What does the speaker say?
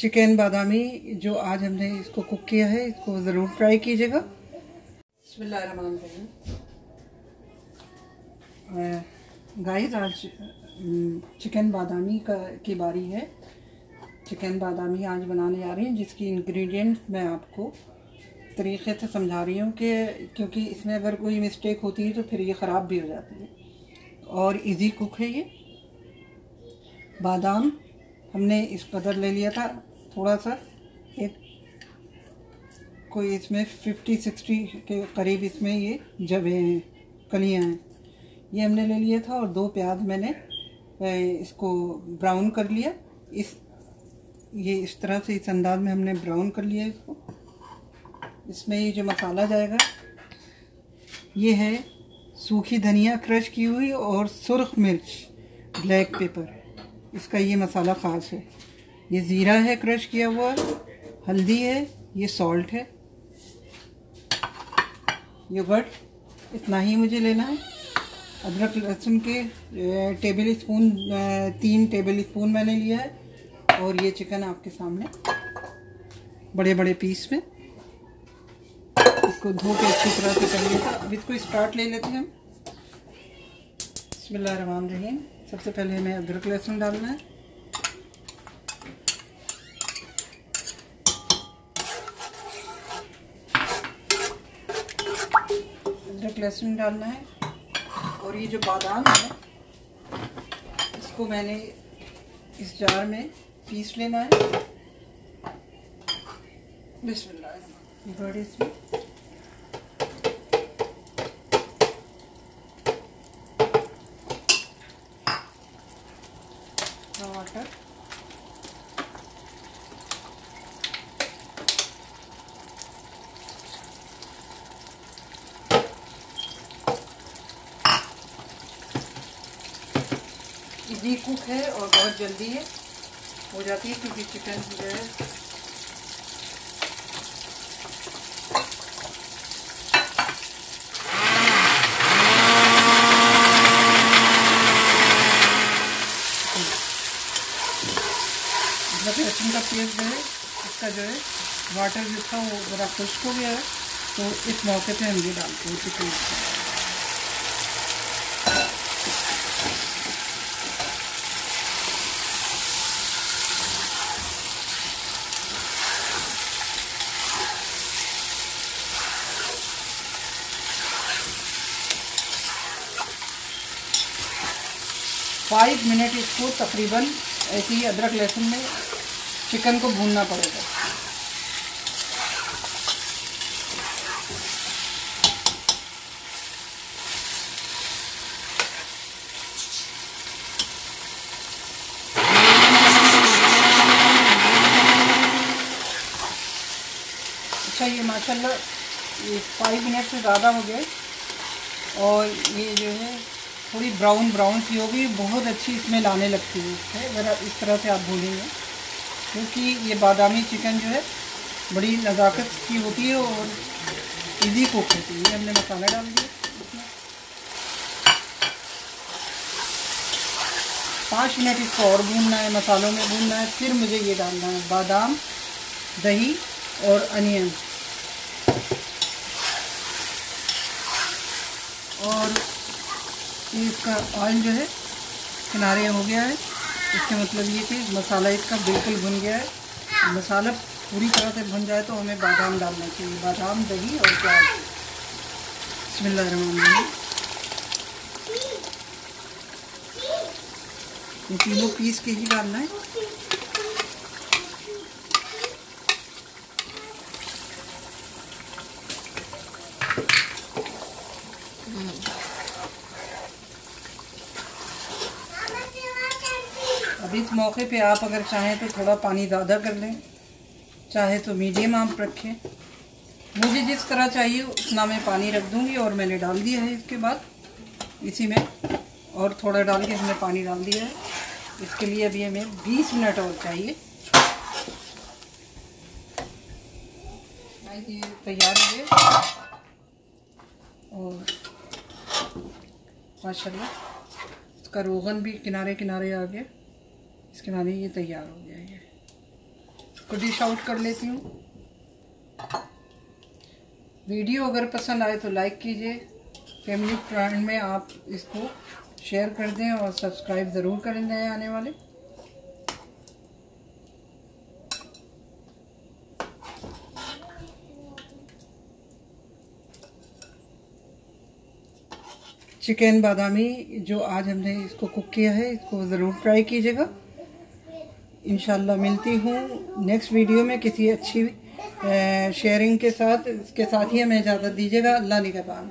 Chicken बादामी जो आज हमने इसको कुक किया है इसको ज़रूर ट्राई कीजिएगा। गाइस आज चिकन बादामी का की बारी है। चिकन बादामी आज बनाने जा रही हूँ जिसकी इंग्रेडिएंट्स मैं आपको तरीक़े से समझा रही हूँ कि क्योंकि इसमें अगर कोई मिस्टेक होती है तो फिर ये ख़राब भी हो जाती है। और इजी कुक है ये। बादाम हमने इस कदर ले लिया था थोड़ा सा एक कोई इसमें फिफ्टी सिक्सटी के करीब इसमें ये जबे हैं, कलियाँ हैं। ये हमने ले लिया था और दो प्याज मैंने इसको ब्राउन कर लिया। इस, ये इस तरह से इस अंदाज में हमने ब्राउन कर लिया इसको। इसमें ये जो मसाला जाएगा, ये है सूखी धनिया क्रश की हुई और सुर्ख मिर्च, ब्लैक पेपर। इसका ये मसाला ख़ास है। ये ज़ीरा है क्रश किया हुआ, हल्दी है, ये सॉल्ट है। योगर्ट इतना ही मुझे लेना है। अदरक, लहसुन के टेबल स्पून तीन टेबल स्पून मैंने लिया है। और ये चिकन आपके सामने। बड़े बड़े पीस में। इसको धो के अच्छी तरह से कर था अब इसको स्टार्ट ले लेते हैं हम। बसमिल्लाम रहीम। सबसे पहले हमें अदरक, लहसुन डालना है। अदरक लहसुन डालना है। और ये जो बादाम है, इसको मैंने इस जार में पीस लेना है। बिस्मिल्लाह। इसमें। टमाटर। इजी कुक है और बहुत जल्दी है। हो जाती है क्योंकि चिकन जो है। लहसुन का पेस्ट जो है इसका जो है वाटर जो था वो बड़ा खुश्क हो गया है तो इस मौके पे हम ये डालते हैं चिकन फाइव मिनट इसको तकरीबन ऐसे ही अदरक लहसुन में चिकन को भूनना पड़ेगा। अच्छा ये माशाल्लाह ये फाइव मिनट से ज़्यादा हो गए और ये जो है थोड़ी ब्राउन ब्राउन सी होगी, बहुत अच्छी इसमें लाने लगती है। अगर आप इस तरह से आप भूलेंगे क्योंकि ये बादामी चिकन जो है, बड़ी नज़ाकत की होती है और इजी कुक होती है। ये हमने मसाला डाल दिया। पाँच मिनट इसको और भूनना है, मसालों में भूनना है, फिर मुझे ये डालना है बादाम, दही और अनियन। और इसका ऑयल जो है, किनारे हो गया है। इसके मतलब ये कि मसाला इसका बिल्कुल भुन गया है। मसाला पूरी तरह से भुन जाए तो हमें बादाम डालना चाहिए। बादाम, दही और प्याज। बसमिल्लाम ये तीनों पीस के ही डालना है। अब इस मौके पे आप अगर चाहें तो थोड़ा पानी ज़्यादा कर लें, चाहे तो मीडियम आप रखें। मुझे जिस तरह चाहिए उतना मैं पानी रख दूँगी और मैंने डाल दिया है इसके बाद, इसी में। और थोड़ा डाल के हमने पानी डाल दिया है। इसके लिए अभी हमें 20 मिनट और चाहिए। तैयार हो गए। और माशाल्लाह, इसका रोगन भी किनारे किनारे आ गया। इसके बाद ये तैयार हो गया ये। को डिश आउट कर लेती हूँ। वीडियो अगर पसंद आए तो लाइक कीजिए। फैमिली फ्रेंड में आप इसको शेयर कर दें और सब्सक्राइब ज़रूर करें नए आने वाले। चिकन बादामी जो आज हमने इसको कुक किया है, इसको ज़रूर ट्राई कीजिएगा। इन मिलती हूँ। नेक्स्ट वीडियो में किसी अच्छी शेयरिंग के साथ इसके साथ ही हमें इजाज़त दीजिएगा। अल्लाह निगहबान